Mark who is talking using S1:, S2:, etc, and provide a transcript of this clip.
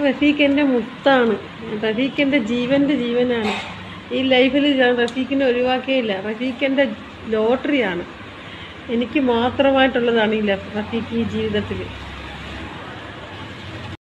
S1: റഫീഖ് എന്റെ മുത്താണ്. റഫീഖ് എന്റെ ജീവന്റെ ജീവനാണ്. ഈ ലൈഫിൽ ഞാൻ റഫീഖിനെ ഒഴിവാക്കിയില്ല. റഫീഖ് എന്റെ ലോട്ടറിയാണ്. എനിക്ക് മാത്രമായിട്ടുള്ളതാണ് ഈ ലഫ്- റഫീഖ് ഈ ജീവിതത്തിൽ